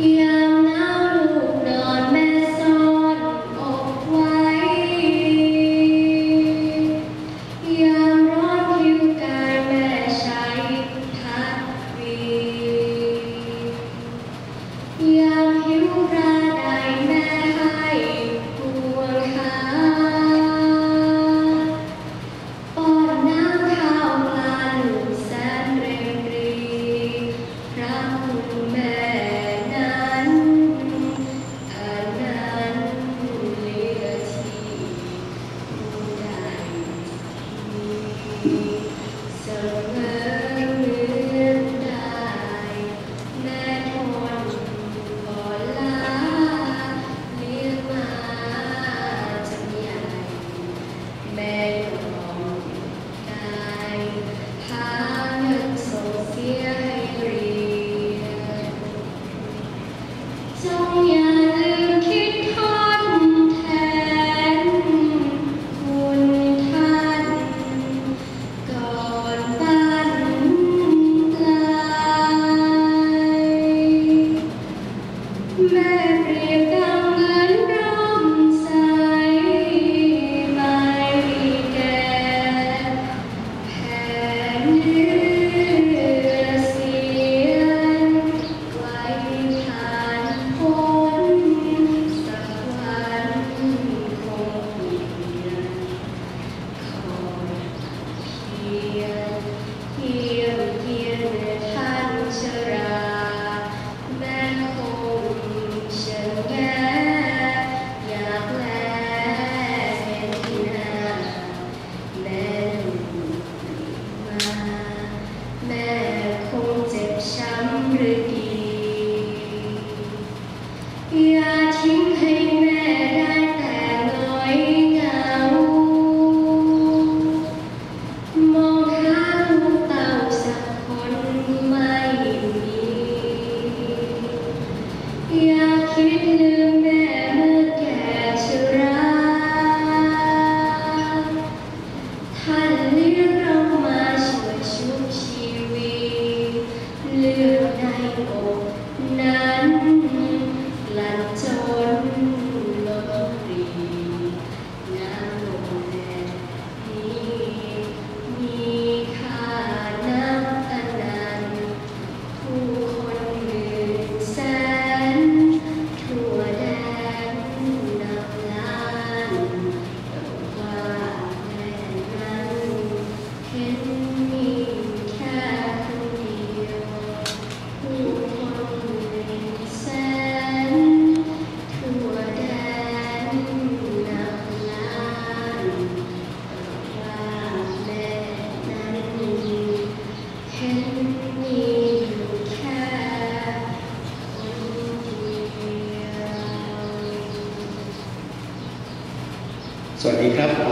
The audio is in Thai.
愿 Merry again. สวัสดีครับ